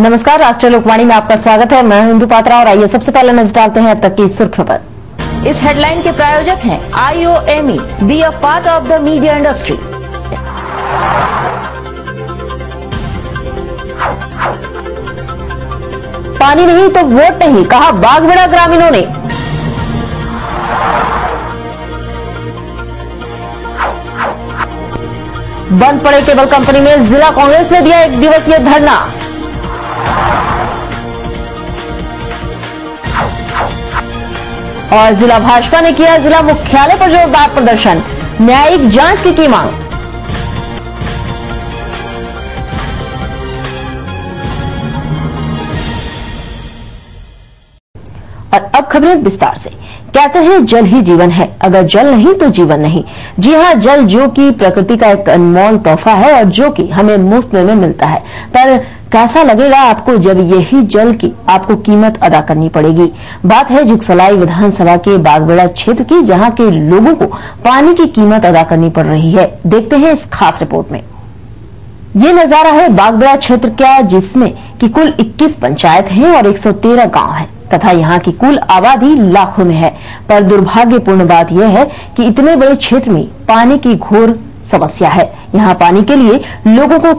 नमस्कार, राष्ट्रीय लोकवाणी में आपका स्वागत है। मैं हिंदू पात्रा और आइए सबसे पहले नज़र डालते हैं अब तक की सुर्खियों पर। इस हेडलाइन के प्रायोजक हैं I O M E be a part of the media industry पानी नहीं तो वोट नहीं, कहा बागबेड़ा ग्रामीणों ने। बंद पड़े केबल कंपनी में जिला कांग्रेस ने दिया एक दिवसीय धरना। और जिला भाजपा ने किया जिला मुख्यालय पर जोरदार प्रदर्शन, न्यायिक जाँच की की मांग। और अब खबरें विस्तार से। कहते हैं, जल ही जीवन है। अगर जल नहीं तो जीवन नहीं। जी हाँ जल जो कि प्रकृति का एक अनमोल तोहफा है और जो कि हमें मुफ़्त में मिलता है। पर कैसा लगेगा आपको जब यही जल की आपको कीमत अदा करनी पड़ेगी? बात है जुगसलाई विधानसभा के बागबेड़ा क्षेत्र की, जहाँ के लोगों को पानी की कीमत अदा करनी पड़ रही है। देखते हैं इस खास रिपोर्ट में। ये नज़ारा है बागबेड़ा क्षेत्र का, जिसमें कि कुल 21 पंचायत हैं और 113 गाँव हैं, तथा यहाँ की कुल आबादी लाखों में है। पर दुर्भाग्यपूर्ण बात यह है कि इतने बड़े क्षेत्र में पानी की घोर समस्या है। यहाँ पानी के लिए लोगों को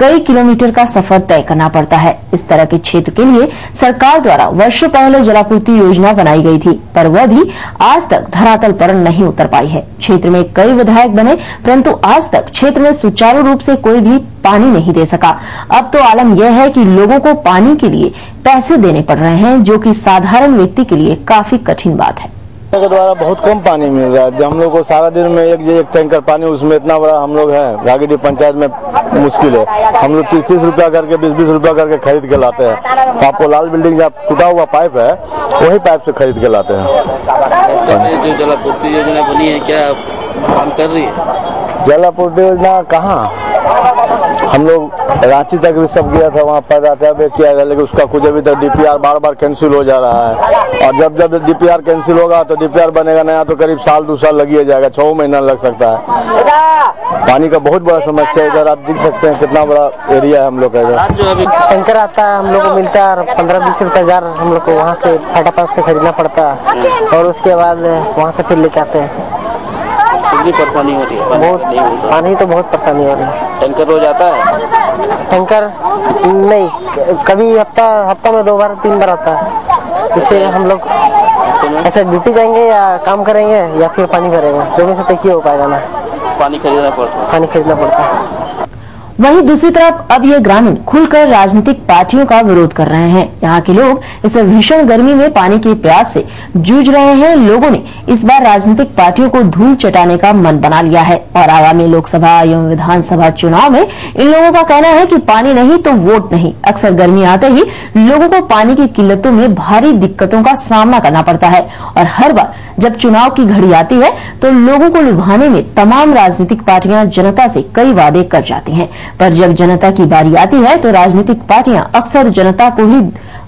कई किलोमीटर का सफ़र तय करना पड़ता है। इस तरह के क्षेत्र के लिए सरकार द्वारा वर्षों पहले जलापूर्ति योजना बनाई गई थी, पर वह भी आज तक धरातल पर नहीं उतर पाई है। क्षेत्र में कई विधायक बने, परंतु आज तक क्षेत्र में सुचारू रूप से कोई भी पानी नहीं दे सका। अब तो आलम यह है कि लोगों को पानी के लिए पैसे देने पड़ रहे हैं, जो कि साधारण व्यक्ति के लिए काफ़ी कठिन बात है। के द्वारा बहुत कम पानी मिल रहा है। हम लोग को सारा दिन में एक एक टैंकर पानी उसमें इतना बड़ा हम लोग है रागीडी पंचायत में मुश्किल है। हम लोग तीस तीस रुपया करके बीस बीस रुपया करके खरीद के लाते हैं। तो आपको लाल बिल्डिंग जहाँ टूटा हुआ पाइप है वही पाइप से खरीद के लाते हैं। जो जलापूर्ति योजना बनी है क्या? काम कर रही है? जलापूर्ति योजना कहाँ? हम लोग रांची तक भी सब गया था, वहाँ पर भी किया गया, लेकिन उसका कुछ अभी तक डीपीआर बार बार कैंसिल हो जा रहा है। और जब जब डीपीआर कैंसिल होगा तो डीपीआर बनेगा नया तो करीब साल दो साल लगी जाएगा, छह महीना लग सकता है। पानी का बहुत बड़ा समस्या इधर आप देख सकते हैं कितना बड़ा एरिया है हम लोग का इधर। टैंकर आता है, हम लोग को मिलता है पंद्रह बीस रुपए हज़ार हम लोग को वहाँ से फाटा पंप से खरीदना पड़ता है। और उसके बाद वहाँ से फिर लेके आते हैं। कितनी परेशानी होती है। पानी बहुत पानी तो बहुत परेशानी हो रही है। टैंकर रोज आता है? टैंकर नहीं कभी हफ़्ता हफ़्ता में दो बार तीन बार आता है। इससे हम लोग ऐसे ड्यूटी जाएँगे या काम करेंगे या फिर पानी भरेंगे? दोनों से तो ही हो पाएगा ना। पानी खरीदना पड़ता है। पानी खरीदना पड़ता है। वहीं दूसरी तरफ़ अब ये ग्रामीण खुलकर राजनीतिक पार्टियों का विरोध कर रहे हैं। यहाँ के लोग इस भीषण गर्मी में पानी के प्यास से जूझ रहे हैं। लोगों ने इस बार राजनीतिक पार्टियों को धूल चटाने का मन बना लिया है और आगामी लोकसभा एवं विधानसभा चुनाव में इन लोगों का कहना है कि पानी नहीं तो वोट नहीं। अक्सर गर्मी आते ही लोगों को पानी की किल्लतों में भारी दिक्कतों का सामना करना पड़ता है और हर बार जब चुनाव की घड़ी आती है तो लोगों को लुभाने में तमाम राजनीतिक पार्टियाँ जनता से कई वादे कर जाती हैं। पर जब जनता की बारी आती है तो राजनीतिक पार्टियाँ अक्सर जनता को ही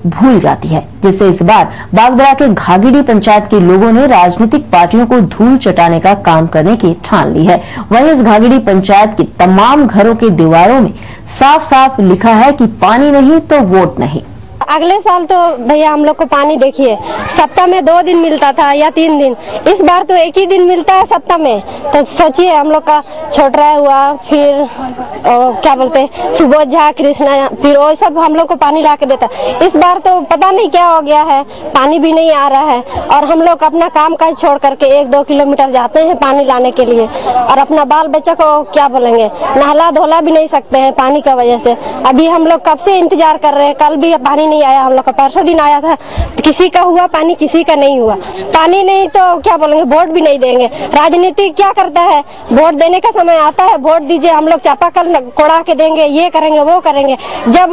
भूल जाती है, जिससे इस बार बागबड़ा के घागीडी पंचायत के लोगों ने राजनीतिक पार्टियों को धूल चटाने का काम करने की ठान ली है। वहीं इस घागीडी पंचायत के तमाम घरों के दीवारों में साफ़ साफ़ लिखा है कि पानी नहीं तो वोट नहीं। अगले साल तो भैया हम लोग को पानी देखिए सप्ताह में दो दिन मिलता था या तीन दिन। इस बार तो एक ही दिन मिलता है सप्ताह में। तो सोचिए हम लोग का छोटरा हुआ फिर ओ, क्या बोलते सुबोध झा कृष्णा फिर वो सब हम लोग को पानी ला के देता। इस बार तो पता नहीं क्या हो गया है पानी भी नहीं आ रहा है। और हम लोग अपना काम काज छोड़ करके एक दो किलोमीटर जाते हैं पानी लाने के लिए। और अपना बाल बच्चा को क्या बोलेंगे नहला धोला भी नहीं सकते हैं पानी का वजह से। अभी हम लोग कब से इंतज़ार कर रहे हैं कल भी पानी नहीं आया, हम लोग का परसों दिन आया था, किसी का हुआ, पानी किसी का नहीं हुआ। पानी नहीं तो क्या बोलेंगे, वोट भी नहीं देंगे। राजनीति क्या करता है? वोट देने का समय आता है, वोट दीजिए, हम लोग चापाकल कोड़ा के देंगे, ये करेंगे, वो करेंगे। जब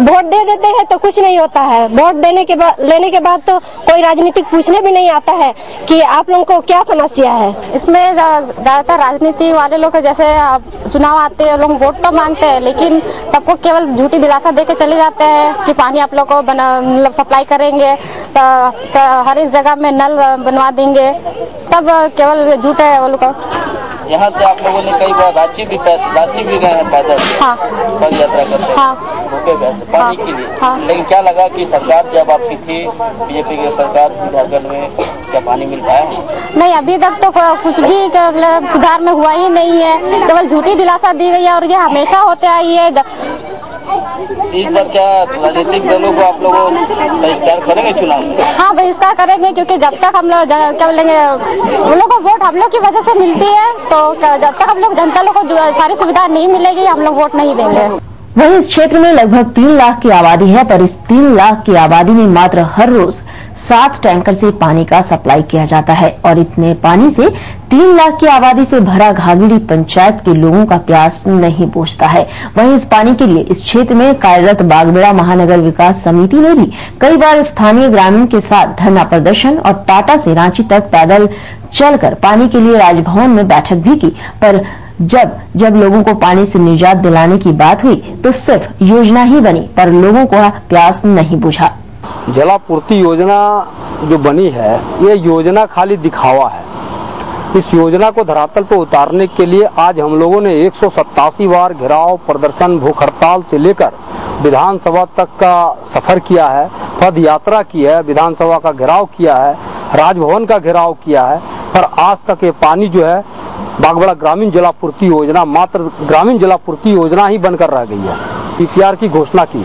वोट दे देते हैं तो कुछ नहीं होता है। वोट देने के बाद लेने के बाद तो कोई राजनीतिक पूछने भी नहीं आता है कि आप लोगों को क्या समस्या है। इसमें ज्या- ज़्यादातर राजनीति वाले लोग जैसे चुनाव आते हैं, लोग वोट तो मांगते हैं, लेकिन सबको केवल झूठी दिलासा दे चले जाते हैं कि पानी आप लोग लोग को बना मतलब सप्लाई करेंगे तो, तो हर एक जगह में नल बनवा देंगे। सब केवल झूठ है वो लोग। का यहाँ से आप लोगों ने कई बार रांची भी रांची भी गए हैं पैदल। हाँ। पद यात्रा करते। हाँ। भूखे प्यासे पानी हाँ, के लिए। हाँ। लेकिन क्या लगा कि सरकार जब आपकी थी बीजेपी की सरकार झारखंड में क्या पानी मिल पाया? नहीं अभी तक तो कुछ भी मतलब सुधार में हुआ ही नहीं है। केवल झूठी दिलासा दी गई है और ये हमेशा होते आई है इस बार क्या राजनीतिक दलों को आप लोग बहिष्कार करेंगे चुनाव हाँ बहिष्कार करेंगे, क्योंकि जब तक हम लोग क्या बोलेंगे, उन लोग को वोट हम लोग की वजह से मिलती है तो जब तक हम लोग जनता लोग को सारी सुविधा नहीं मिलेगी, हम लोग वोट नहीं देंगे। वहीं इस क्षेत्र में लगभग तीन लाख की आबादी है, पर इस तीन लाख की आबादी में मात्र हर रोज सात टैंकर से पानी का सप्लाई किया जाता है और इतने पानी से तीन लाख की आबादी से भरा घाघिड़ी पंचायत के लोगों का प्यास नहीं बुझता है। वहीं इस पानी के लिए इस क्षेत्र में कार्यरत बागबेड़ा महानगर विकास समिति ने भी कई बार स्थानीय ग्रामीण के साथ धरना प्रदर्शन और टाटा से रांची तक पैदल चलकर पानी के लिए राजभवन में बैठक भी की, पर जब जब लोगों को पानी से निजात दिलाने की बात हुई तो सिर्फ़ योजना ही बनी, पर लोगों को प्यास नहीं बुझा। जलापूर्ति योजना जो बनी है, ये योजना खाली दिखावा है। इस योजना को धरातल पर उतारने के लिए आज हम लोगों ने एक सौ सत्तासी बार घेराव, प्रदर्शन, भूख हड़ताल से लेकर विधानसभा तक का सफ़र किया है, पद यात्रा की है, विधानसभा का घेराव किया है, राजभवन का घेराव किया है, पर आज तक ये पानी जो है बागबड़ा ग्रामीण जलापूर्ति योजना मात्र ग्रामीण जलापूर्ति योजना ही बनकर रह गई है। डीपीआर की घोषणा की।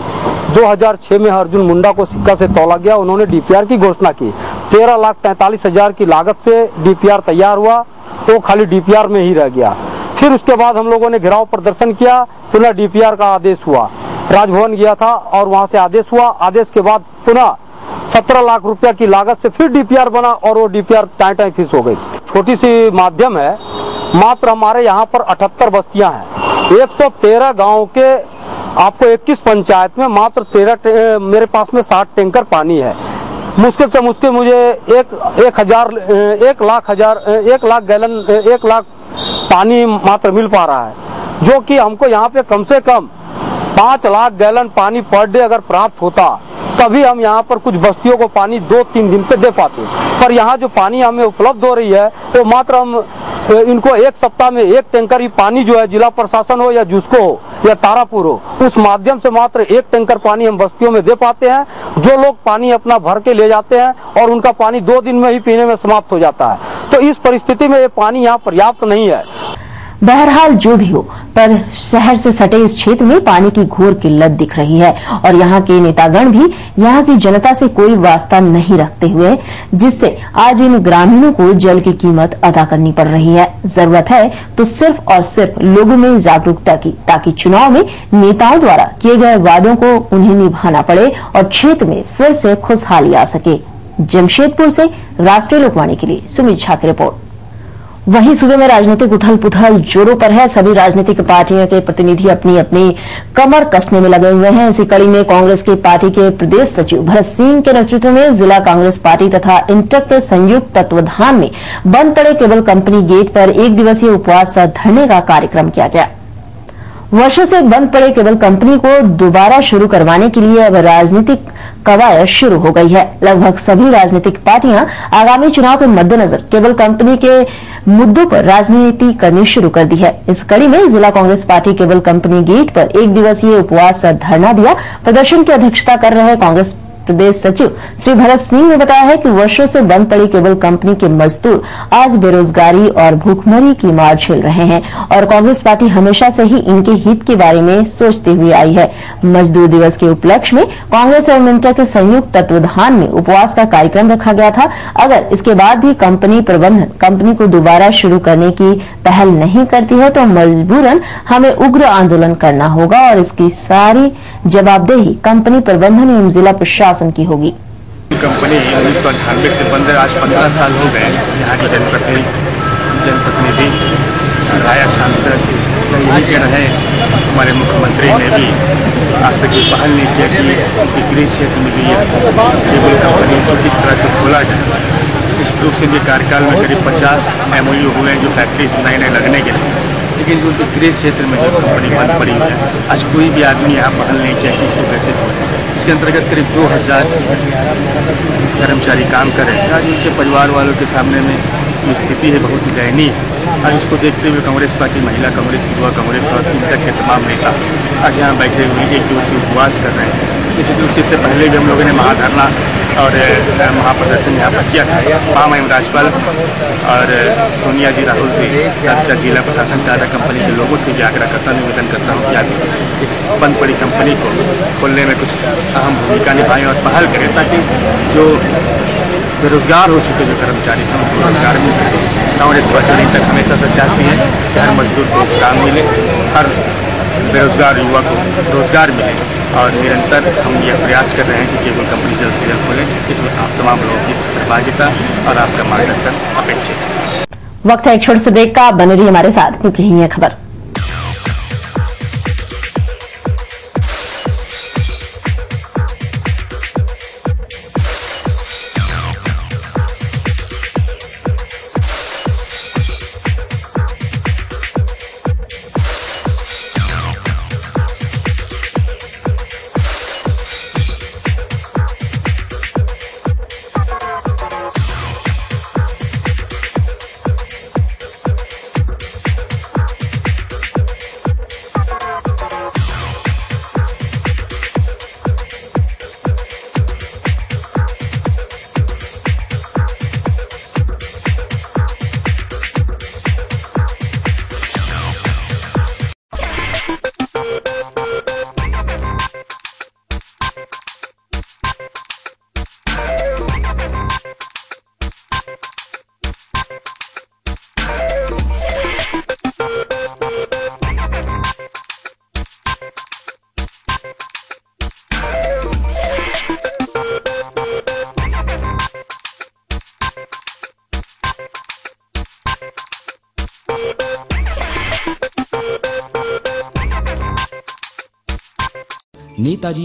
2006 में अर्जुन मुंडा को सिक्का से तोला गया, उन्होंने डीपीआर की घोषणा की। तेरह लाख तैतालीस हज़ार की लागत से डीपीआर तैयार हुआ तो खाली डीपीआर में ही रह गया। फिर उसके बाद हम लोगों ने घेराव प्रदर्शन किया, पुनः डीपीआर का आदेश हुआ। राजभवन गया था और वहाँ से आदेश हुआ। आदेश के बाद पुनः सत्रह लाख रुपया की लागत से फिर डीपीआर बना और वो डीपीआर टाई टाई फ़ीस हो गई। छोटी सी माध्यम है मात्र हमारे यहाँ पर अठहत्तर बस्तियाँ हैं। 113 गाँव के आपको 21 पंचायत में मात्र तेरह मेरे पास में 60 टैंकर पानी है। मुश्किल से मुश्किल मुझे एक एक हज़ार एक लाख हज़ार एक लाख गैलन एक लाख पानी मात्र मिल पा रहा है, जो कि हमको यहाँ पे कम से कम पाँच लाख गैलन पानी पर डे अगर प्राप्त होता तभी हम यहाँ पर कुछ बस्तियों को पानी दो तीन दिन पे दे पाते पर यहाँ जो पानी हमें उपलब्ध हो रही है तो मात्र हम इनको एक सप्ताह में एक टैंकर ही पानी जो है, जिला प्रशासन हो या जुस्को हो या तारापुर हो, उस माध्यम से मात्र एक टैंकर पानी हम बस्तियों में दे पाते हैं। जो लोग पानी अपना भर के ले जाते हैं और उनका पानी दो दिन में ही पीने में समाप्त हो जाता है। तो इस परिस्थिति में ये पानी यहाँ पर्याप्त नहीं है। बहरहाल जो भी हो, पर शहर से सटे इस क्षेत्र में पानी की घोर किल्लत दिख रही है और यहाँ के नेतागण भी यहाँ की जनता से कोई वास्ता नहीं रखते हुए, जिससे आज इन ग्रामीणों को जल की कीमत अदा करनी पड़ रही है। ज़रूरत है तो सिर्फ़ और सिर्फ़ लोगों में जागरूकता की, ताकि चुनाव में नेताओं द्वारा किए गए वादों को उन्हें निभाना पड़े और क्षेत्र में फिर से खुशहाली आ सके। जमशेदपुर से राष्ट्रीय लोकवाणी के लिए सुमित झा की रिपोर्ट। वहीं सूबे में राजनीतिक उथल पुथल जोरों पर है। सभी राजनीतिक पार्टियों के प्रतिनिधि अपनी अपनी कमर कसने में लगे हुए हैं। इसी कड़ी में कांग्रेस के पार्टी के प्रदेश सचिव भरत सिंह के नेतृत्व में जिला कांग्रेस पार्टी तथा इंटक के संयुक्त तत्वाधान में बंद पड़े केबल कंपनी गेट पर एक दिवसीय उपवास धरने का कार्यक्रम किया गया। वर्षों से बंद पड़े केबल कंपनी को दोबारा शुरू करवाने के लिए अब राजनीतिक कवायद शुरू हो गई है। लगभग सभी राजनीतिक पार्टियाँ आगामी चुनाव के मद्देनजर केबल कंपनी के मुद्दों पर राजनीति करनी शुरू कर दी है। इस कड़ी में जिला Congress party cable company gate पर एक दिवसीय उपवास धरना दिया। प्रदर्शन की अध्यक्षता कर रहे कांग्रेस प्रदेश सचिव श्री भरत सिंह ने बताया है कि वर्षों से बंद पड़ी केबल कंपनी के मजदूर आज बेरोजगारी और भूखमरी की मार झेल रहे हैं और कांग्रेस पार्टी हमेशा से ही इनके हित के बारे में सोचते हुए आई है। मजदूर दिवस के उपलक्ष्य में कांग्रेस और मिंटा के संयुक्त तत्वाधान में उपवास का कार्यक्रम रखा गया था। अगर इसके बाद भी कंपनी प्रबंधन कंपनी को दोबारा शुरू करने की पहल नहीं करती है तो मजबूरन हमें उग्र आंदोलन करना होगा और इसकी सारी जवाबदेही कंपनी प्रबंधन एवं जिला प्रशासन की होगी। कंपनी उन्नीस सौ अट्ठानवे से बंद आज पंद्रह साल हो गए यहाँ के जनप्रतिनिधि जनप्रतिनिधि, विधायक, सांसद यही के रहे हमारे मुख्यमंत्री ने भी आज तक ये पहल नहीं किया कि गृह क्षेत्र में जो ये केबल कंपनी इसको किस तरह से खोला जाए। इस रूप से इनके कार्यकाल में करीब पचास एम हुए हैं जो फैक्ट्रीज नए नए लगने के लिए। लेकिन जो गृह क्षेत्र में जो कंपनी बंद पड़ी है। आज कोई भी आदमी यहाँ पहल नहीं किया कि इसको कैसे इसके अंतर्गत करीब दो हज़ार कर्मचारी काम कर रहे थे आज उनके परिवार वालों के सामने में जो स्थिति है बहुत ही दयनीय है। और इसको देखते हुए कांग्रेस पार्टी, महिला कांग्रेस, युवा कांग्रेस और इन तक के तमाम नेता आज यहाँ बैठे हुए एक दिवसीय उपवास कर रहे हैं। निश्चित रूप से इससे पहले भी हम लोगों ने महाधरना और महाप्रदर्शन यहाँ पर किया था। महामहिम राजपाल और सोनिया जी, राहुल जी साथ जिला प्रशासन टाटा कंपनी के लोगों से भी आग्रह करता निवेदन करता हूँ कि आप इस बंद पड़ी कंपनी को खोलने में कुछ अहम भूमिका निभाएँ और पहल करें ताकि जो बेरोजगार हो चुके जो कर्मचारी हैं, उनको रोज़गार मिल सके। कांग्रेस पार्टी तक हमेशा से चाहती है कि हर मजदूर को काम मिले, हर बेरोजगार युवा को रोज़गार मिले। और निरंतर हम ये प्रयास कर रहे हैं कि केबल कंपनी जल्द से जल्द खुले। इसमें आप तमाम लोगों की सहभागिता और आपका मार्गदर्शन अपेक्षित है। वक्त है एक छोटे से ब्रेक का। बने रही हमारे साथ, क्योंकि यही है खबर।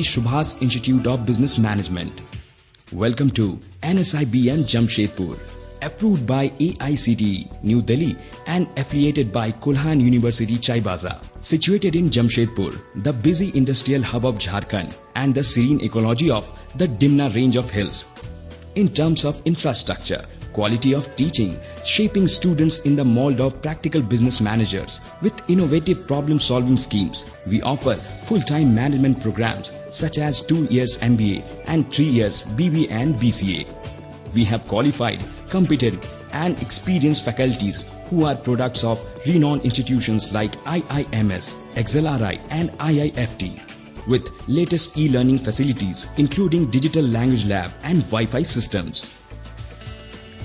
Subhas Institute of Business Management. Welcome to NSIBN Jamshedpur. Approved by AICTE New Delhi and affiliated by Kulhan University Chaibaza. Situated in Jamshedpur, the busy industrial hub of Jharkhand and the serene ecology of the Dimna range of hills. In terms of infrastructure, quality of teaching, shaping students in the mold of practical business managers with innovative problem solving schemes. We offer full time management programs such as 2 years MBA and 3 years BBA and BCA. We have qualified, competent, and experienced faculties who are products of renowned institutions like IIMS, XLRI, and IIFT. With latest e learning facilities, including digital language lab and Wi Fi systems.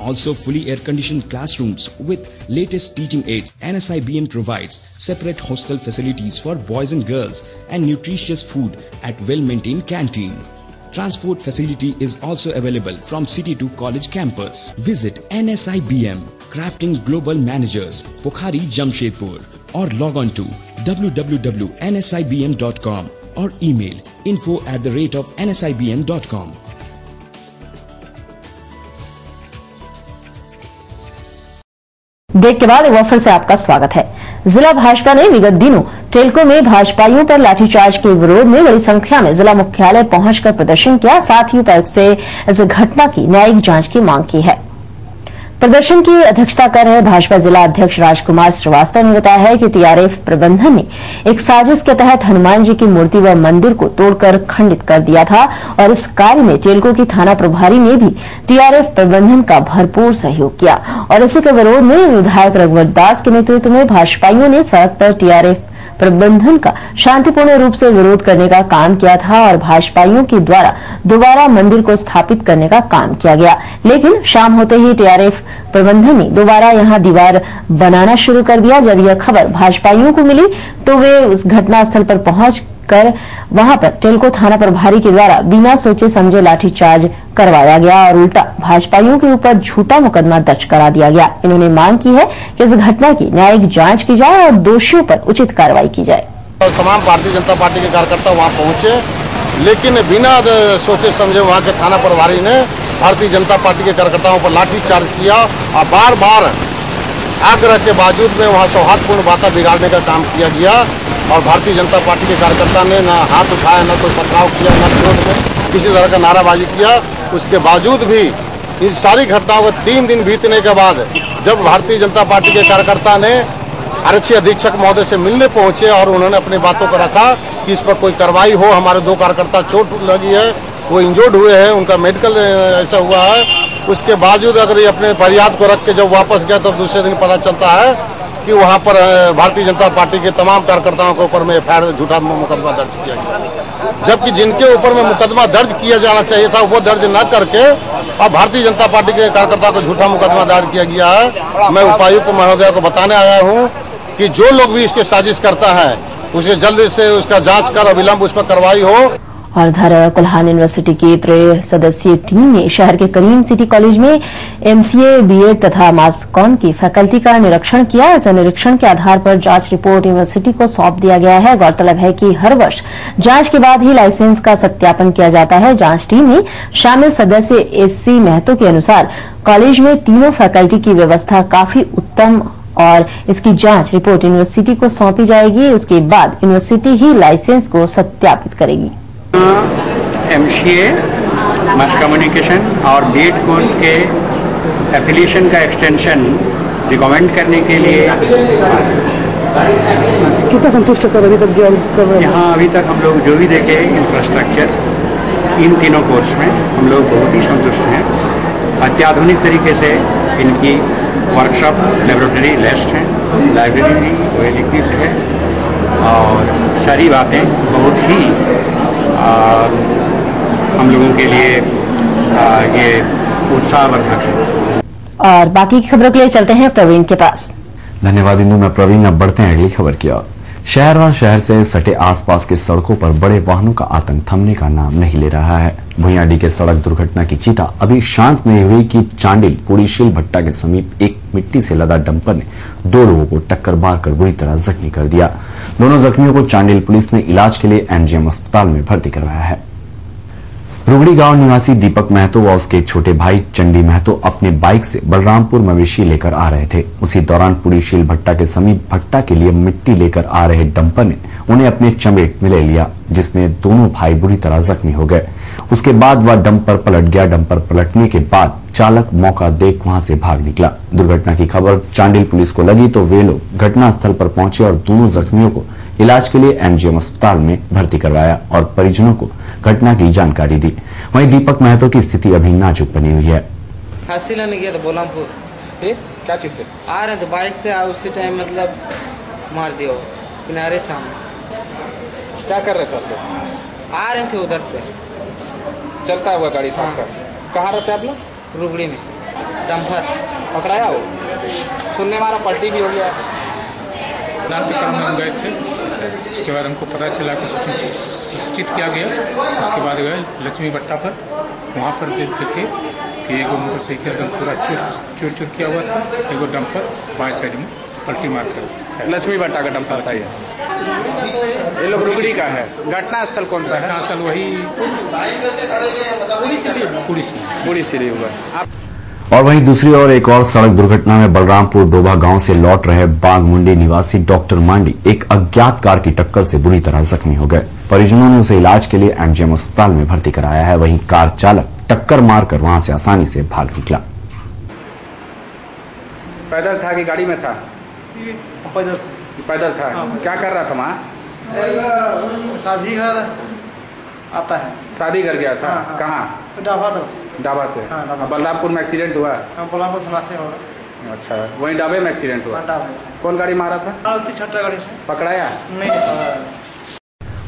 Also fully air-conditioned classrooms with latest teaching aids. NSIBN provides separate hostel facilities for boys and girls and nutritious food at well-maintained canteen. Transport facility is also available from city to college campus. Visit NSIBM Crafting Global Managers, Pokhari Jamshedpur or log on to www.nsibm.com or email info at the rate of nsibm.com. Break के बाद एक बार फिर से आपका स्वागत है। जिला भाजपा ने विगत दिनों ट्रेलको में भाजपाइयों पर लाठीचार्ज के विरोध में बड़ी संख्या में जिला मुख्यालय पहुंचकर प्रदर्शन किया। साथ ही उपायुक्त से इस घटना की न्यायिक जाँच की मांग की है। प्रदर्शन की अध्यक्षता कर रहे भाजपा जिला अध्यक्ष राजकुमार श्रीवास्तव ने बताया है कि टीआरएफ प्रबंधन ने एक साजिश के तहत हनुमान जी की मूर्ति व मंदिर को तोड़कर खंडित कर दिया था और इस कार्य में टेलको की थाना प्रभारी ने भी टीआरएफ प्रबंधन का भरपूर सहयोग किया। और इसी के विरोध में विधायक रघुवर दास के नेतृत्व में भाजपाइयों ने सड़क पर टीआरएफ प्रबंधन का शांतिपूर्ण रूप से विरोध करने का काम किया था और भाजपाइयों के द्वारा दोबारा मंदिर को स्थापित करने का काम किया गया। लेकिन शाम होते ही टीआरएफ प्रबंधन ने दोबारा यहाँ दीवार बनाना शुरू कर दिया। जब यह खबर भाजपाइयों को मिली तो वे उस घटनास्थल पर पहुँच कर वहाँ पर टेलको थाना प्रभारी के द्वारा बिना सोचे समझे लाठीचार्ज करवाया गया और उल्टा भाजपाइयों के ऊपर झूठा मुकदमा दर्ज करा दिया गया। इन्होंने मांग की है कि इस घटना की न्यायिक जाँच की जाए और दोषियों पर उचित कार्रवाई की जाए। तमाम भारतीय जनता पार्टी के कार्यकर्ता वहाँ पहुँचे, लेकिन बिना सोचे समझे वहाँ के थाना प्रभारी ने भारतीय जनता पार्टी के कार्यकर्ताओं पर लाठी चार्ज किया और बार बार आग्रह के बावजूद में वहाँ सौहार्दपूर्ण वाता बिगाड़ने का काम किया गया। और भारतीय जनता पार्टी के कार्यकर्ता ने ना हाथ उठाया, ना कोई पथराव किया, न विरोध में किसी तरह का नाराबाजी किया। उसके बावजूद भी इन सारी घटनाओं को तीन दिन बीतने के बाद जब भारतीय जनता पार्टी के कार्यकर्ता ने आरक्षी अधीक्षक महोदय से मिलने पहुँचे और उन्होंने अपनी बातों को रखा कि इस पर कोई कार्रवाई हो, हमारे दो कार्यकर्ता चोट लगी है, वो इंजोर्ड हुए हैं, उनका मेडिकल ऐसा हुआ है। उसके बावजूद अगर ये अपने फरियाद को रख के जब वापस गया तो दूसरे दिन पता चलता है कि वहाँ पर भारतीय जनता पार्टी के तमाम कार्यकर्ताओं के ऊपर में एफआईआर झूठा मुकदमा दर्ज किया गया। जबकि जिनके ऊपर में मुकदमा दर्ज किया जाना चाहिए था, वो दर्ज न करके अब भारतीय जनता पार्टी के कार्यकर्ता को झूठा मुकदमा दायर किया गया है। मैं उपायुक्त महोदय को बताने आया हूँ कि जो लोग भी इसके साजिश करता है उसके जल्द से उसका जाँच कर अविलंब उस पर कार्रवाई हो। और उधर कोल्हान यूनिवर्सिटी की त्रय सदस्यीय टीम ने शहर के करीम सिटी कॉलेज में एमसीए बीएड तथा मास कॉम की फैकल्टी का निरीक्षण किया। इस निरीक्षण के आधार पर जाँच रिपोर्ट यूनिवर्सिटी को सौंप दिया गया है। गौरतलब है कि हर वर्ष जाँच के बाद ही लाइसेंस का सत्यापन किया जाता है। जाँच टीम में शामिल सदस्य एससी महतो के अनुसार कॉलेज में तीनों फैकल्टी की व्यवस्था काफ़ी उत्तम और इसकी जाँच रिपोर्ट यूनिवर्सिटी को सौंपी जाएगी। उसके बाद यूनिवर्सिटी ही लाइसेंस को सत्यापित करेगी। M C A mass communication और बी कोर्स के एफिलिएशन का एक्सटेंशन रिकमेंड करने के लिए। कितना संतुष्ट है सर अभी तक जो कर रहे हैं? यहाँ अभी तक हम लोग जो भी देखे इंफ्रास्ट्रक्चर इन तीनों कोर्स में हम लोग बहुत ही संतुष्ट हैं। अत्याधुनिक तरीके से इनकी वर्कशॉप लेबोरेटरी लेस्ट हैं लाइब्रेरी भी वेल इक्विप्ड है। और सारी बातें बहुत ही हम लोगों के लिए ये उत्साहवर्धक है। और बाकी की खबरों के लिए चलते हैं प्रवीण के पास। धन्यवाद इंदु मैं प्रवीण। अब बढ़ते हैं अगली खबर की ओर। शहर और शहर से सटे आसपास के सड़कों पर बड़े वाहनों का आतंक थमने का नाम नहीं ले रहा है। भुयाडी के सड़क दुर्घटना की चिता अभी शांत नहीं हुई कि चांडिल पुड़ीशील भट्टा के समीप एक मिट्टी से लदा डंपर ने दो लोगों को टक्कर मारकर बुरी तरह जख्मी कर दिया। दोनों जख्मियों को चांडिल पुलिस ने इलाज के लिए एमजीएम अस्पताल में भर्ती करवाया है। रुगड़ी गाँव निवासी दीपक महतो व उसके छोटे भाई चंडी महतो अपने बाइक से बलरामपुर मवेशी लेकर आ रहे थे। उसी दौरान पुरीशील भट्टा के समीप भट्टा के लिए मिट्टी लेकर आ रहे डंपर ने उन्हें अपने चमेट में ले लिया, जिसमें दोनों भाई बुरी तरह जख्मी हो गए। उसके बाद वह डंपर पलट गया। डंपर पलटने के बाद चालक मौका देख वहाँ से भाग निकला। दुर्घटना की खबर चांडिल पुलिस को लगी तो वे लोग घटनास्थल पर पहुँचे और दोनों जख्मियों को इलाज के लिए एमजीएम अस्पताल में भर्ती करवाया और परिजनों को घटना की जानकारी दी। वहीं दीपक महतो की स्थिति अभी नाजुक बनी हुई है। फांसी लेने गया था बोलामपुर। फिर? क्या चीज़ से? आ रहे थे बाइक से उसी टाइम मतलब मार दिया किनारे था। क्या कर रहे थे आ रहे थे उधर से। चलता हुआ गाड़ी था हाँ। कहाँ रहते आप लोग? रुगड़ी में। डम्फर पकड़ाया हो सुनने मारा पलटी भी हो गया। दान के काम में हम गए थे। उसके बाद हमको पता चला कि सूचित किया गया। उसके बाद गए लक्ष्मी भट्टा पर। वहाँ पर देखे कि एगो मोटरसाइकिल एकदम पूरा चोर चोर चोर किया हुआ था। एगो डंपर बाएँ साइड में पलटी मार कर लक्ष्मी भट्टा का डंपर था ये। ये लोग रुगड़ी का है। घटना स्थल कौन सा है? घटना स्थल वही पूरी सीढ़ी हुआ आप और वहीं दूसरी ओर एक और सड़क दुर्घटना में बलरामपुर डोभा गाँव से लौट रहे बागमुंडी निवासी डॉक्टर मांडी एक अज्ञात कार की टक्कर से बुरी तरह जख्मी हो गए। परिजनों ने उसे इलाज के लिए एमजीएम अस्पताल में भर्ती कराया है। वहीं कार चालक टक्कर मारकर वहाँ से आसानी से भाग निकला। पैदल था कि गाड़ी में था? पैदल पैदल था। हाँ। क्या कर रहा था वहाँ शादी घर आता है। शादी घर गया था। हाँ, हाँ। कहाँ? डाबा तरफ़ डाबा से। हाँ, बलरामपुर में एक्सीडेंट हुआ? बलरामपुर थाना से हो अच्छा वहीं डाबे में एक्सीडेंट हुआ? कौन गाड़ी मारा था? छोटा गाड़ी से। पकड़ाया? नहीं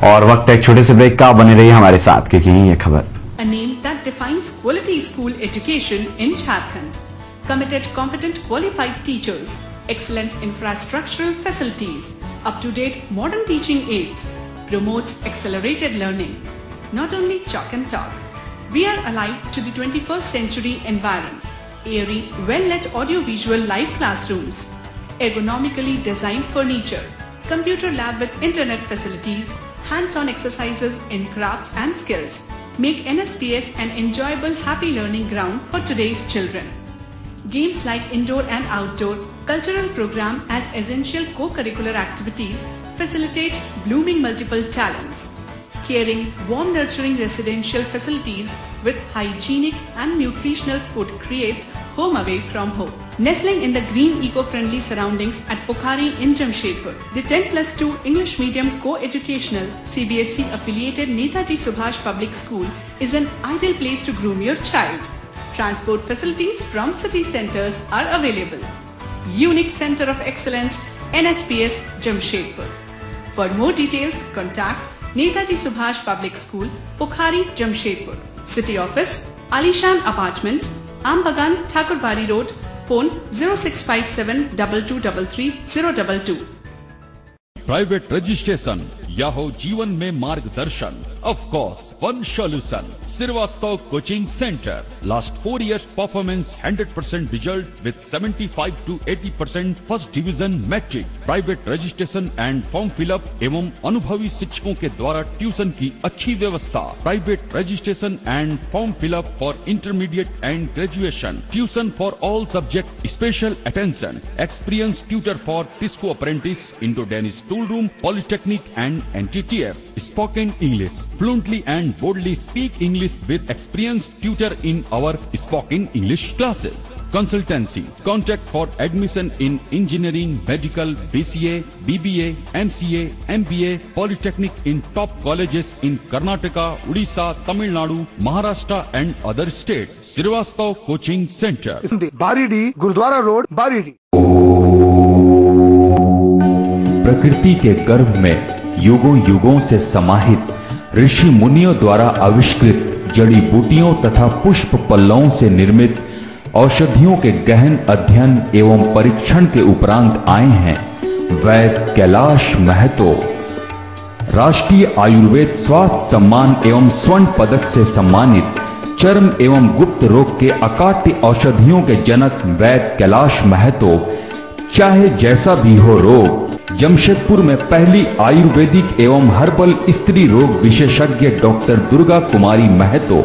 और वक्त एक छोटे से ब्रेक का बने रही हमारे साथ क्योंकि ये खबर। A name that defines quality school education in Jharkhand. Committed, competent, qualified teachers, excellent infrastructural facilities, up-to-date modern teaching aids, promotes accelerated learning, not only chalk and talk. We are alive to the 21st century environment. Airy, well-lit audio-visual live classrooms, ergonomically designed furniture, computer lab with internet facilities, hands-on exercises in crafts and skills make NSPS an enjoyable happy learning ground for today's children. Games like indoor and outdoor cultural program as essential co-curricular activities facilitate blooming multiple talents. Caring, warm nurturing residential facilities with hygienic and nutritional food creates home away from home. Nestling in the green eco-friendly surroundings at Pokhari in Jamshedpur, the 10 plus 2 English medium co-educational CBSE affiliated Netaji Subhash Public School is an ideal place to groom your child. Transport facilities from city centers are available. Unique Center of Excellence NSPS Jamshedpur. For more details, contact Netaji Subhash Public School, Pokhari, Jamshedpur. City Office, Alishan Apartment, Ambagan, Thakurbari Road, phone 0657 2233 022. Private registration या हो जीवन में मार्गदर्शन of course one solution Srivastava coaching center last four years performance 100 percent result with 75 to 80 percent first division matric private registration and form fill up एवं अनुभवी शिक्षकों के द्वारा ट्यूशन की अच्छी व्यवस्था private registration and form fill up for intermediate and graduation tuition for all subject special attention experience tutor for TISCO apprentice Indo Danish tool room polytechnic and NTTF spoken English fluently and boldly speak English with experienced tutor in our spoken English classes. Consultancy. Contact for admission in engineering, medical, BCA, BBA, MCA, MBA, Polytechnic in top colleges in Karnataka, Odisha, Tamil Nadu, Maharashtra and other states. Srivastav Coaching Center. Baridih Gurudwara road Baridih प्रकृति के गर्भ में युगों युगों से समाहित, ऋषि मुनियों द्वारा आविष्कृत जड़ी बूटियों तथा पुष्प पल्लवों से निर्मित औषधियों के गहन अध्ययन एवं परीक्षण के उपरांत आए हैं। वैद कैलाश महतो। राष्ट्रीय आयुर्वेद स्वास्थ्य सम्मान एवं स्वर्ण पदक से सम्मानित चर्म एवं गुप्त रोग के अकाट्य औषधियों के जनक वैद कैलाश महतो। चाहे जैसा भी हो रोग जमशेदपुर में पहली आयुर्वेदिक एवं हर्बल स्त्री रोग विशेषज्ञ डॉक्टर दुर्गा कुमारी महतो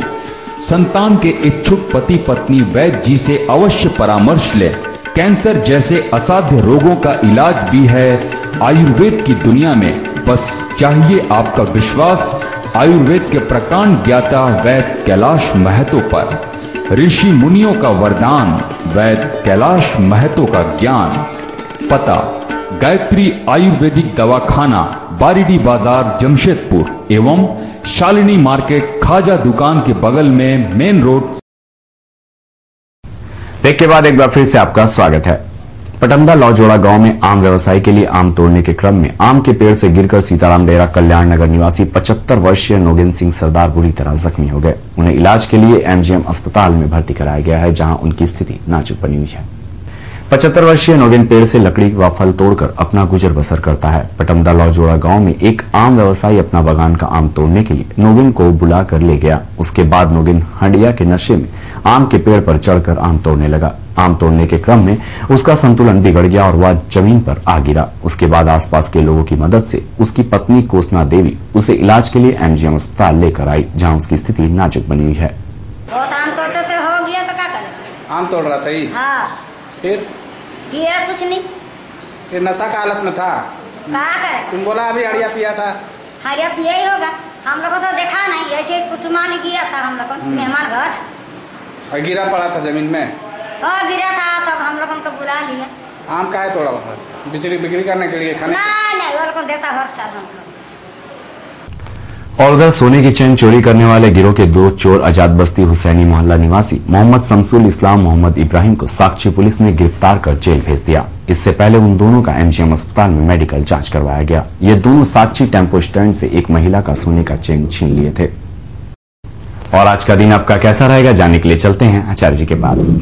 संतान के इच्छुक पति पत्नी वैद्य जी से अवश्य परामर्श ले। कैंसर जैसे असाध्य रोगों का इलाज भी है आयुर्वेद की दुनिया में। बस चाहिए आपका विश्वास, आयुर्वेद के प्रकांड ज्ञाता वैद्य कैलाश महतो पर। ऋषि मुनियों का वरदान, वैद्य कैलाश महतो का ज्ञान। पता गायत्री आयुर्वेदिक दवाखाना, बारीडी बाज़ार, जमशेदपुर, एवं शालिनी मार्केट, खाजा दुकान के बगल में मेन रोड। ब्रेक के बाद एक बार फिर से आपका स्वागत है। पटंदा, लौजोड़ा गाँव में आम व्यवसाय के लिए आम तोड़ने के क्रम में आम के पेड़ से गिरकर सीताराम डेरा, कल्याण नगर निवासी 75 वर्षीय नोगिन सिंह सरदार बुरी तरह जख्मी हो गए। उन्हें इलाज के लिए एमजीएम अस्पताल में भर्ती कराया गया है, जहाँ उनकी स्थिति नाजुक बनी हुई है। पचहत्तर वर्षीय नोगिन पेड़ से लकड़ी व फल तोड़कर अपना गुजर बसर करता है। पटमदा लौजोड़ा गाँव में एक आम व्यवसायी अपना बागान का आम तोड़ने के लिए नोगिन को बुला कर ले गया। उसके बाद नोगिन हंडिया के नशे में आम के पेड़ पर चढ़कर आम तोड़ने लगा। आम तोड़ने के क्रम में उसका संतुलन बिगड़ गया और वह ज़मीन पर आ गिरा। उसके बाद आसपास के लोगों की मदद से उसकी पत्नी कोसना देवी उसे इलाज के लिए एमजीएम अस्पताल लेकर आई जहाँ उसकी स्थिति नाजुक बनी हुई है। बहुत आम तोड़ते हो गया तो क्या करें? आम तोड़ रहा था ही। हाँ। फिर? किया कुछ नहीं। ये नशा का हालत में था। कहा करे तुम बोला अभी हरिया पिया था। हरिया पिया ही होगा। हम लोग को तो देखा नहीं ऐसे कुटुमाली किया था हम लोग हम्म। मेहमान घर। और गिरा पड़ा था ज़मीन में? और गिरा था तब हम लोगों को बुला लिया। आम का है थोड़ा बहुत बिजली बिक्री करने के लिए खाने नहीं नहीं वो लोग को देता हर साल हम लोग और उधर सोने की चेन चोरी करने वाले गिरोह के दो चोर आज़ाद बस्ती हुसैनी मोहल्ला निवासी मोहम्मद शमसुल इस्लाम मोहम्मद इब्राहिम को साक्षी पुलिस ने गिरफ़्तार कर जेल भेज दिया। इससे पहले उन दोनों का एमजीएम अस्पताल में मेडिकल जाँच करवाया गया। ये दोनों साक्षी टेंपो स्टैंड से एक महिला का सोने का चेन छीन लिए थे। और आज का दिन आपका कैसा रहेगा, जानने के लिए चलते हैं आचार्य जी के पास।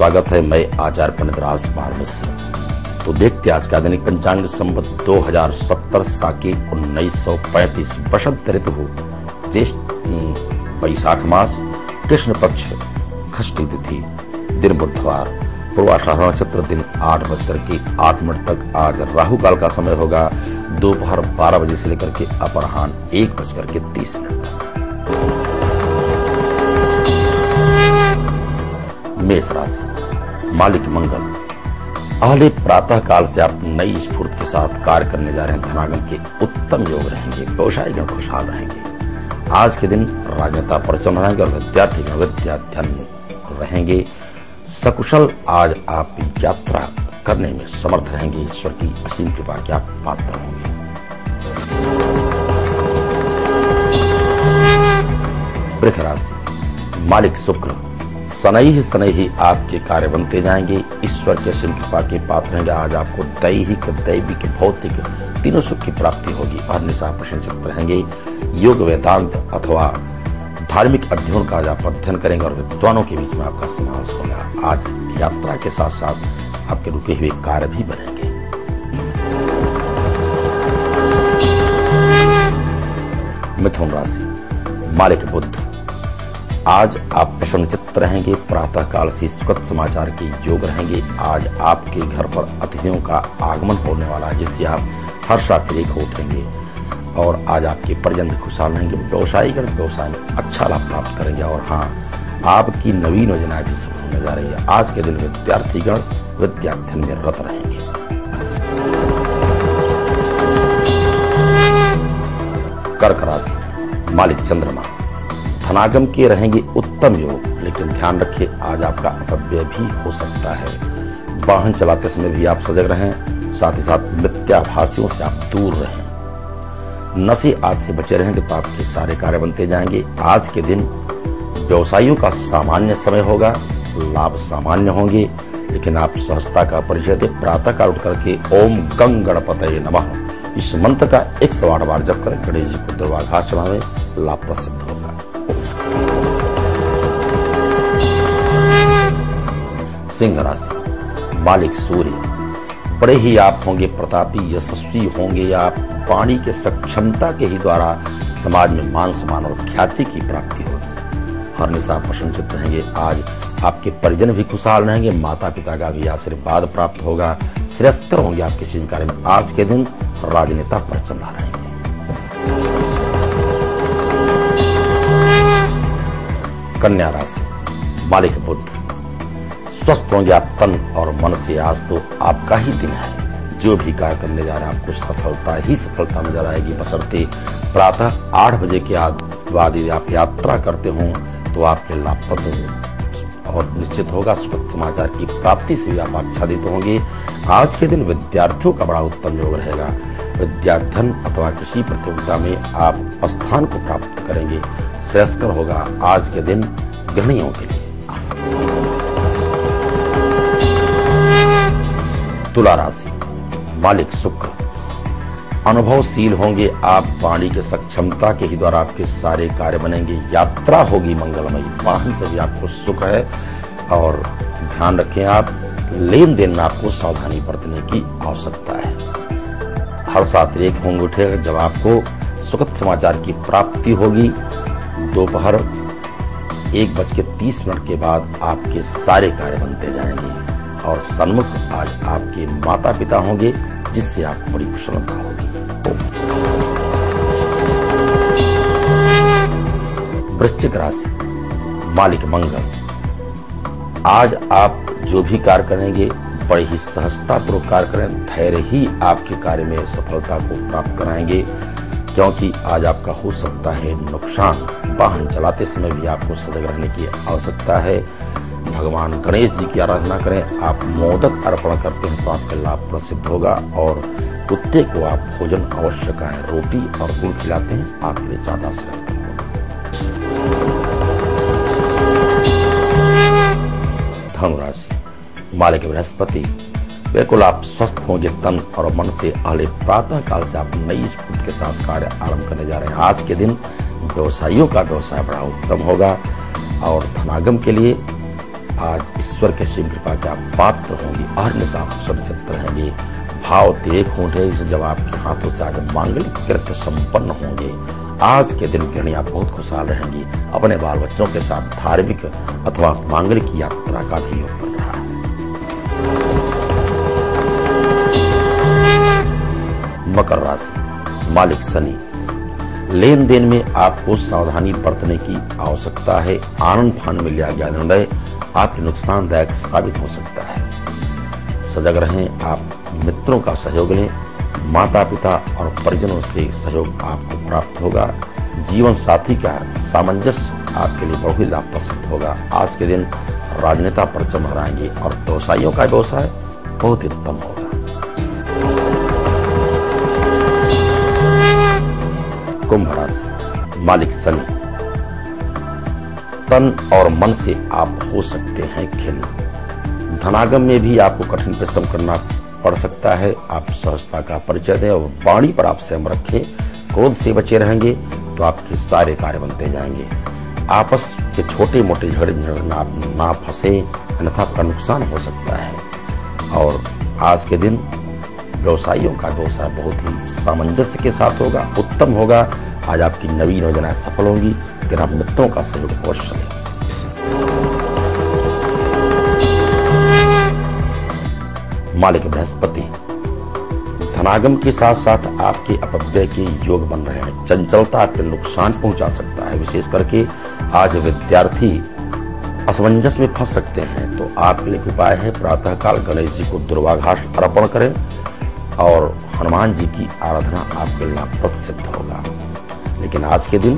स्वागत है मैं आचार्य पंडित राज कुमार मिश्र। तो देखते आज का दैनिक पंचांग संबत 2070 साकी 1935 बसंत ऋतु ज्येष्ठ हम्म, वैशाख मास कृष्ण पक्ष खष्टी तिथि दिन बुधवार पूर्वाषाढ़ नक्षत्र दिन आठ बजकर के आठ मिनट तक। आज राहु काल का समय होगा। दोपहर बारह बजे से लेकर के अपराह्न एक बजकर के तीस मिनट तक। मेष राशि, मालिक मंगल। अहले प्रातः काल से आप नई स्फूर्ति के साथ कार्य करने जा रहे हैं, धनागम के उत्तम योग रहेंगे व्यवसायी गण खुशहाल रहेंगे। आज के दिन राजनेता परिचय रहेंगे और विद्यार्थी विद्याध्यन रहेंगे। सकुशल आज आप यात्रा करने में समर्थ रहेंगे, ईश्वर की असीम कृपा के आप पात्र होंगे। वृक्ष राशि मालिक शुक्र सनई ही सनई ही आपके कार्य बनते जाएँगे। ईश्वर के असीम कृपा के पात्र रहेंगे आज आपको दैहिक, दैविक, भौतिक तीनों सुख की प्राप्ति होगी। और निशा प्रशंसित रहेंगे। योग वेदांत अथवा धार्मिक अध्ययन का आज आप अध्ययन करेंगे और विद्वानों के बीच में आपका समावेश होगा। आज यात्रा के साथ साथ आपके रुके हुए कार्य भी बनेंगे। मिथुन राशि, मालिक बुद्ध। आज आप प्रसन्नचित्त रहेंगे, प्रातः काल से सुखद समाचार के योग रहेंगे। आज आपके घर पर अतिथियों का आगमन होने वाला है, जिससे आप हर्षातिरेक उठेंगे। और आज आपके परिजन भी खुशहाल रहेंगे। व्यवसायी गण व्यवसाय में अच्छा लाभ प्राप्त करेंगे। और हाँ आपकी नवीन योजनाएँ भी सफल होने जा रही है। आज के दिन विद्यार्थी गण विद्याध्ययन में रत रहेंगे। कर्क राशि, मालिक चंद्रमा। धनागम के रहेंगे उत्तम योग, लेकिन ध्यान रखिए, आज आपका अपव्यय भी हो सकता है। वाहन चलाते समय भी आप सजग रहें, साथ ही साथ मिथ्याभाषियों से आप दूर रहें। नशे आज से बचे रहेंगे तो आपके सारे कार्य बनते जाएँगे। आज के दिन व्यवसायियों का सामान्य समय होगा, लाभ सामान्य होंगे, लेकिन आप सहजता का परिचय दे। प्रातः काल उठ करके ओम गंग गणपत नमः। इस मंत्र का एक सौ आठ बार जप करें गणेश जी को दुर्वाघात चढ़ावे लाभ प्रसिद्ध सिंह राशि, मालिक सूर्य। बड़े ही आप होंगे प्रतापी, यशस्वी होंगे आप। वाणी के सक्षमता के ही द्वारा समाज में मान सम्मान और ख्याति की प्राप्ति होगी। हर निशा प्रशंसित रहेंगे। आज आपके परिजन भी खुशहाल रहेंगे। माता पिता का भी आशीर्वाद प्राप्त होगा। श्रेष्ठ होंगे आप किसी कार्य में। आज के दिन राजनेता पर चला रहेंगे। कन्या राशि, मालिक बुद्ध। स्वस्थ होंगे आप, तन और मन से आज तो आपका ही दिन है। जो भी कार्य करने जा रहे हैं, आपको सफलता ही सफलता नज़र आएगी। बशर्ते प्रातः आठ बजे के बाद यदि आप यात्रा करते हो तो आपके लाभप्रद होंगे और निश्चित होगा सुखद समाचार की प्राप्ति से भी आप आच्छादित होंगे। आज के दिन विद्यार्थियों का बड़ा उत्तम योग रहेगा। विद्याध्यन अथवा कृषि प्रतियोगिता में आप स्थान को प्राप्त करेंगे। श्रेयस्कर होगा आज के दिन गृहणियों के लिए। तुला राशि मालिक सुख। अनुभवशील होंगे, आप वाणी के सक्षमता के ही द्वारा आपके सारे कार्य बनेंगे। यात्रा होगी मंगलमयी। वाहन से भी आपको सुख है, और ध्यान रखें आप लेन देन में आपको सावधानी बरतने की आवश्यकता है। हर साथ एक होंगे उठेगा जब आपको सुखद समाचार की प्राप्ति होगी। दोपहर एक बज के तीस मिनट के बाद आपके सारे कार्य बनते जाएँगे। और सन्मुख आज आपके माता पिता होंगे, जिससे आपको बड़ी प्रसन्नता होगी। वृश्चिक राशि, मालिक मंगल। आज आप जो भी कार्य करेंगे, बड़े ही सहजता पूर्वक कार्य करें, धैर्य ही आपके कार्य में सफलता को प्राप्त कराएँगे। क्योंकि आज आपका हो सकता है नुकसान, वाहन चलाते समय भी आपको सजग रहने की आवश्यकता है। भगवान गणेश जी की आराधना करें, आप मोदक अर्पण करते हैं तो आपका लाभ प्रसिद्ध होगा और कुत्ते को आप भोजन अवश्य करें रोटी और गुड़ खिलाते हैं, आपके लिए ज़्यादा श्रेष्ठ धनुराशि मालिक बृहस्पति बिल्कुल आप स्वस्थ होंगे तन और मन से अगले प्रातः काल से आप नई स्फूर्ति के साथ कार्य आरंभ करने जा रहे हैं। आज के दिन व्यवसायियों का व्यवसाय बड़ा उत्तम होगा और धनागम के लिए आज ईश्वर के शिव कृपा के आप पात्र होंगे। और निशान सुरक्षित रहेंगे। भाव देख होंगे जब आपके हाथों से आज मांगलिक कृत्य संपन्न होंगे। आज के दिन गृहणियाँ बहुत खुशहाल रहेंगी। अपने बाल बच्चों के साथ धार्मिक अथवा मांगलिक यात्रा का भी योग बन रहा है। मकर राशि, मालिक शनि। लेन देन में आपको सावधानी बरतने की आवश्यकता है। आनंद फान में लिया गया निर्णय आपके नुकसानदायक साबित हो सकता है। सजग रहें आप मित्रों का सहयोग लें माता पिता और परिजनों से सहयोग आपको प्राप्त होगा। जीवन साथी का सामंजस्य आपके लिए बहुत ही लाभप्रद होगा। आज के दिन राजनेता परचम हराएँगे और व्यवसायियों का व्यवसाय बहुत ही उत्तम होगा। कुंभ राशि, मालिक शनि। तन और मन से आप हो सकते हैं खिन्न। धनागम में भी आपको कठिन परिश्रम करना पड़ सकता है। आप सहजता का परिचय दें और वाणी पर आप संयम रखें। क्रोध से बचे रहेंगे तो आपके सारे कार्य बनते जाएँगे। आपस के छोटे मोटे झगड़े में आप ना फंसे, अन्यथा आपका नुकसान हो सकता है। और आज के दिन व्यवसायियों का व्यवसाय बहुत ही सामंजस्य के साथ होगा, उत्तम होगा। आज आपकी नवीन योजनाएँ सफल होंगी। आप मित्रों का सहयोग अवश्य मालिक बृहस्पति, धनागम के साथ साथ आपके अपव्यय के योग बन रहे हैं। चंचलता आपके नुकसान पहुँचा सकता है। विशेष करके आज विद्यार्थी असमंजस में फंस सकते हैं। तो आपके लिए उपाय है, प्रातःकाल गणेश जी को दुर्वाघास अर्पण करें। और हनुमान जी की आराधना आपके लाभप्रद सिद्ध होगा। लेकिन आज के दिन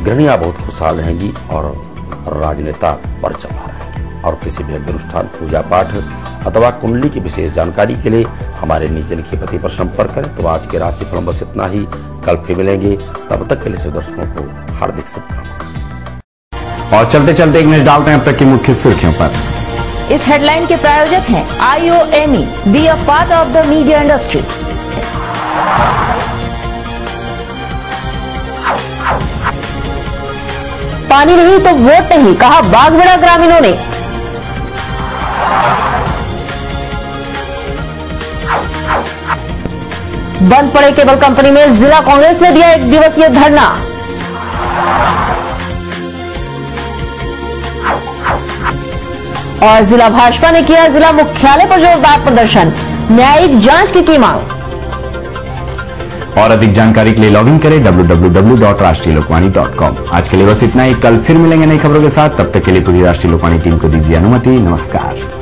गृहणियाँ बहुत खुशहाल रहेंगी और राजनेता पर चढ़ा रहेंगे। और किसी भी अनुष्ठान पूजा पाठ अथवा कुंडली की विशेष जानकारी के लिए हमारे नीचे लिखे पति पर संपर्क करें। तो आज के राशि फल बस इतना ही। कल फिर मिलेंगे। तब तक के लिए दर्शकों को हार्दिक शुभकामनाएँ। और चलते चलते एक नज़र डालते हैं अब तक की मुख्य सुर्खियों पर। इस हेडलाइन के प्रायोजक हैं I O M E be a part of the media industry पानी नहीं तो वोट नहीं, कहा बागबड़ा ग्रामीणों ने। बंद पड़े केबल कंपनी में जिला कांग्रेस ने दिया एक दिवसीय धरना। और जिला भाजपा ने किया जिला मुख्यालय पर जोरदार प्रदर्शन। न्यायिक जाँच की की मांग और अधिक जानकारी के लिए लॉग इन करें www.rashtriya.lokmani.com आज के लिए बस इतना ही। कल फिर मिलेंगे नई खबरों के साथ। तब तक के लिए पूरी राष्ट्रीय लोकवाणी टीम को दीजिए अनुमति। नमस्कार।